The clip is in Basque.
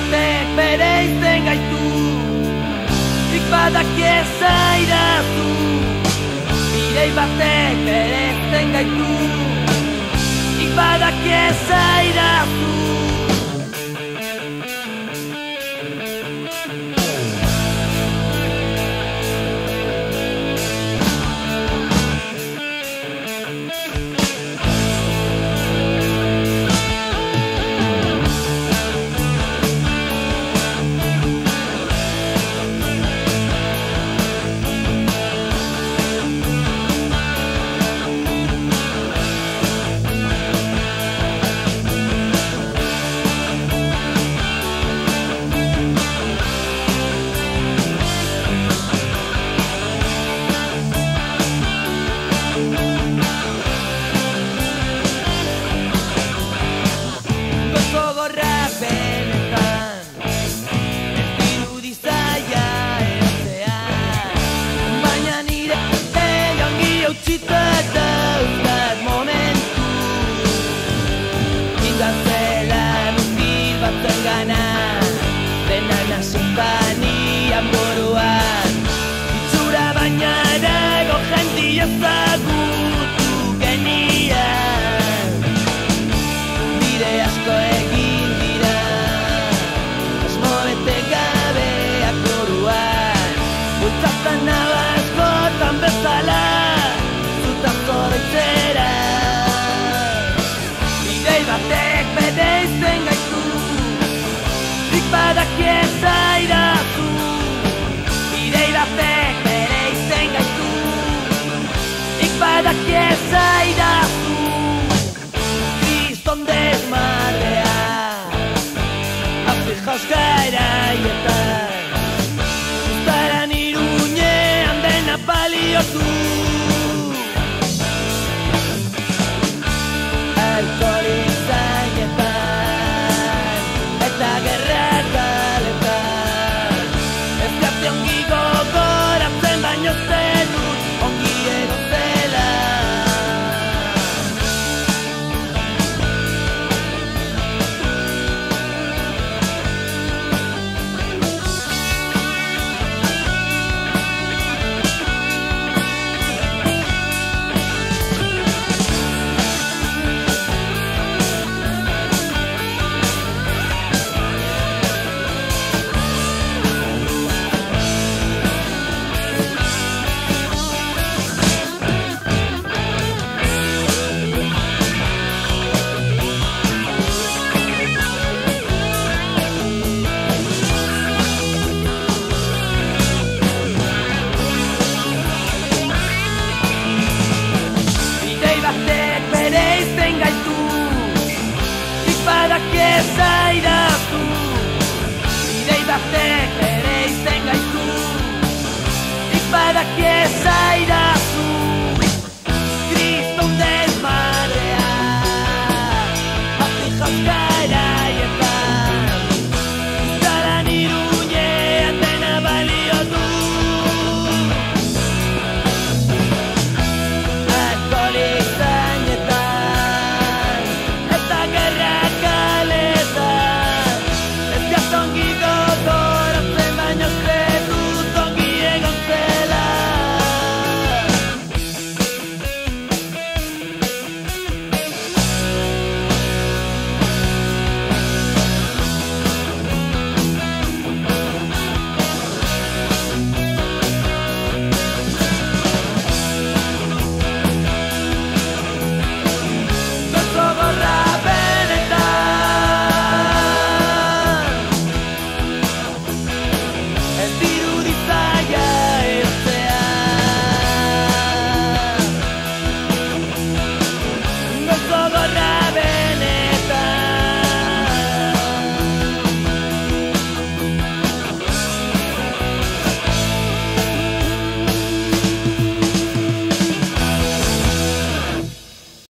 batek bere izen gaitu. Ik badak ezairatu Birei batek bere izen gaitu. Ik badak ezairatu Zik badak ezairatu Bidei batek bere izen gaitu. Ik badak ezairatu Kriston desmadrea Azi jaskaraietan ezairazu Nire idaztek ere izen gaitu. Nik